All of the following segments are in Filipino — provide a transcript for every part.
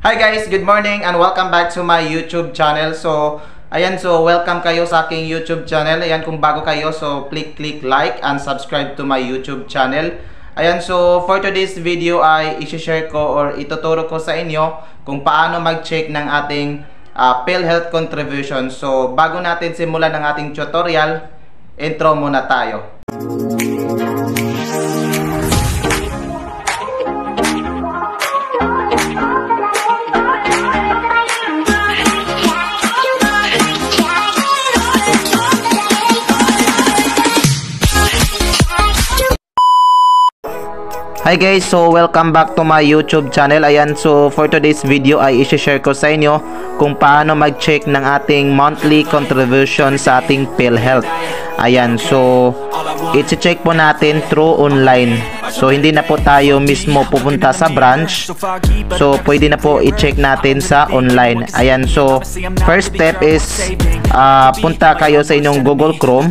Hi guys, good morning and welcome back to my YouTube channel. So, ayan so welcome kayo sa aking YouTube channel. Ayan kung bago kayo so click click like and subscribe to my YouTube channel. Ayan so for today's video ay i-share ko or ituturo ko sa inyo kung paano mag-check ng ating uh, PhilHealth contribution. So, bago natin simulan ng ating tutorial, intro muna tayo. Hi guys, so welcome back to my YouTube channel. Ayan, so for today's video ay i-share ko sa inyo kung paano mag-check ng ating monthly contribution sa ating PhilHealth. Ayan, so i-check po natin through online. So hindi na po tayo mismo pupunta sa branch. So pwede na po i-check natin sa online. Ayan, so first step is uh, punta kayo sa inyong Google Chrome.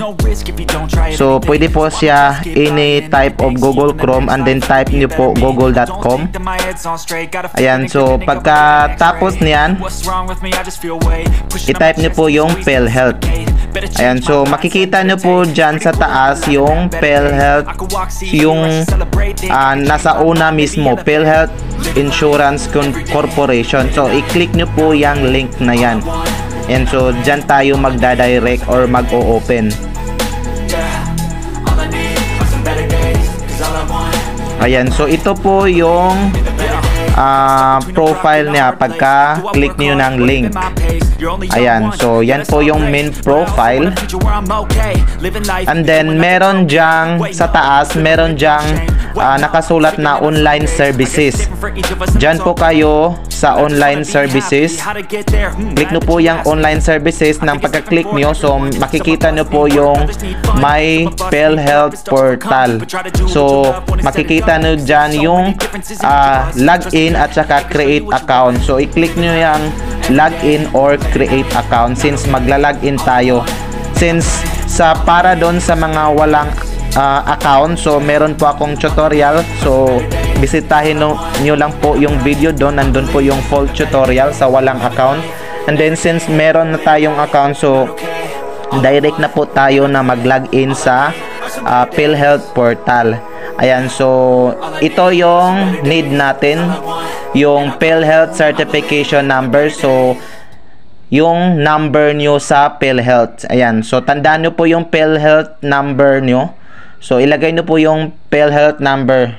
So pwede po siya any type of Google Chrome and then type niyo po google.com. Ayan, so pagkatapos niyan, i-type niyo po yung PhilHealth. Ayan, so makikita nyo po dyan sa taas yung PhilHealth, yung uh, nasa una mismo, PhilHealth Insurance Corporation. So, i-click nyo po yung link na yan. And so, dyan tayo magda-direct or mag-o-open. Ayan, so ito po yung uh, profile niya pagka click niyo ng link. Ayan, so yan po yung main profile. And then meron diyang sa taas, meron diyang uh, nakasulat na online services. Diyan po kayo sa online services. Click nyo po yung online services ng pagka-click nyo. So makikita nyo po yung My PhilHealth Portal. So makikita nyo dyan yung uh, login at saka create account. So i-click nyo yung login or create account since magla-login tayo. Since sa para doon sa mga walang uh, account, so meron po akong tutorial. So bisitahin no, nyo lang po yung video doon. Nandun po yung full tutorial sa walang account. And then since meron na tayong account, so direct na po tayo na mag-login sa uh, PhilHealth portal. Ayan, so ito yung need natin yung PhilHealth certification number. So, yung number nyo sa PhilHealth. Ayan. So, tandaan nyo po yung PhilHealth number nyo. So, ilagay nyo po yung PhilHealth number.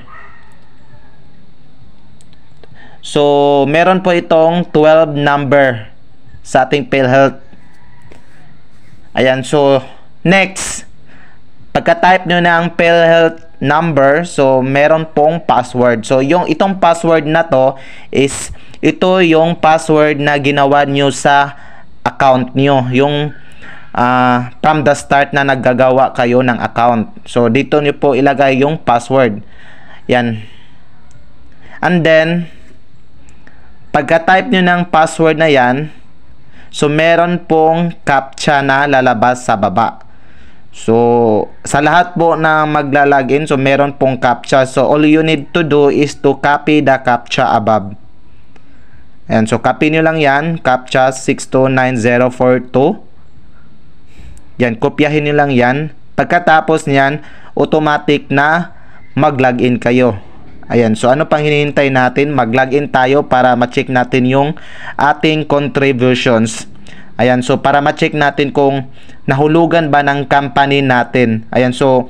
So, meron po itong 12 number sa ating PhilHealth. Ayan. So, next. Pagka-type nyo ng PhilHealth number. So, meron pong password. So, yung itong password na to is ito yung password na ginawa nyo sa account nyo. Yung uh, from the start na naggagawa kayo ng account. So, dito nyo po ilagay yung password. Yan. And then, pagka-type nyo ng password na yan, so meron pong captcha na lalabas sa baba. So, sa lahat po na magla-login, so meron pong CAPTCHA. So, all you need to do is to copy the CAPTCHA above. Ayan, so copy nyo lang yan, CAPTCHA 629042. Yan, kopyahin nyo lang yan. Pagkatapos niyan, automatic na mag-login kayo. Ayan, so ano pang hinihintay natin? Mag-login tayo para ma-check natin yung ating contributions. Ayan, so para ma-check natin kung nahulugan ba ng company natin. Ayan, so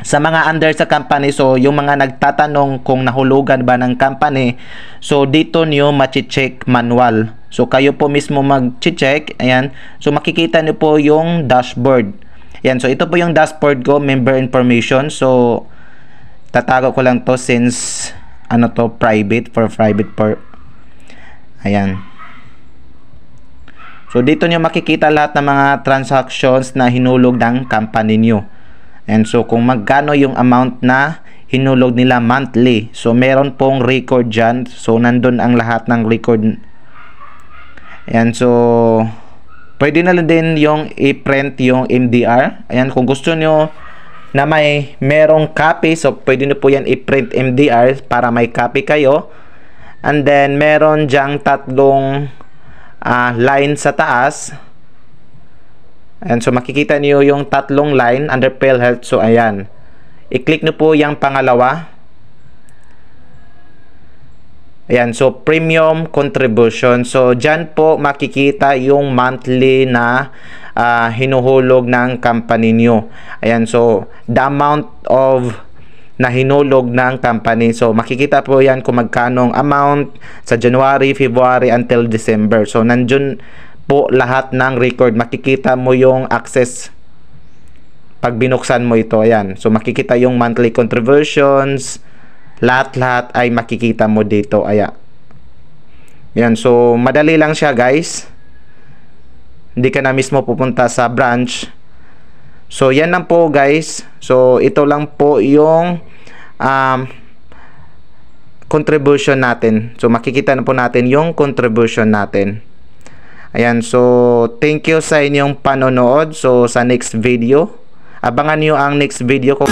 sa mga under sa company, so yung mga nagtatanong kung nahulugan ba ng company, so dito nyo ma-check manual. So kayo po mismo mag-check, ayan. So makikita nyo po yung dashboard. Ayan, so ito po yung dashboard ko, member information. So tatago ko lang to since ano to, private for private for Ayan. So dito nyo makikita lahat ng mga transactions na hinulog ng company nyo. And so kung magkano yung amount na hinulog nila monthly. So meron pong record dyan. So nandun ang lahat ng record. Ayan so pwede na din yung i-print yung MDR. Ayan kung gusto nyo na may merong copy. So pwede nyo po yan i-print MDR para may copy kayo. And then, meron dyang tatlong ah, line sa taas. And so, makikita niyo yung tatlong line under PhilHealth. So, ayan. I-click niyo po yung pangalawa. Ayan, so premium contribution. So, dyan po makikita yung monthly na ah, hinuhulog ng company nyo. Ayan, so the amount of na hinulog ng company. So, makikita po yan kung magkanong amount sa January, February, until December. So, nandun po lahat ng record. Makikita mo yung access pag binuksan mo ito. Ayan. So, makikita yung monthly contributions, lahat-lahat ay makikita mo dito. Aya. Yan. So, madali lang siya, guys. Hindi ka na mismo pupunta sa branch. So, yan lang po, guys. So, ito lang po yung um, contribution natin. So, makikita na po natin yung contribution natin. Ayan. So, thank you sa inyong panonood. So, sa next video, abangan nyo ang next video ko.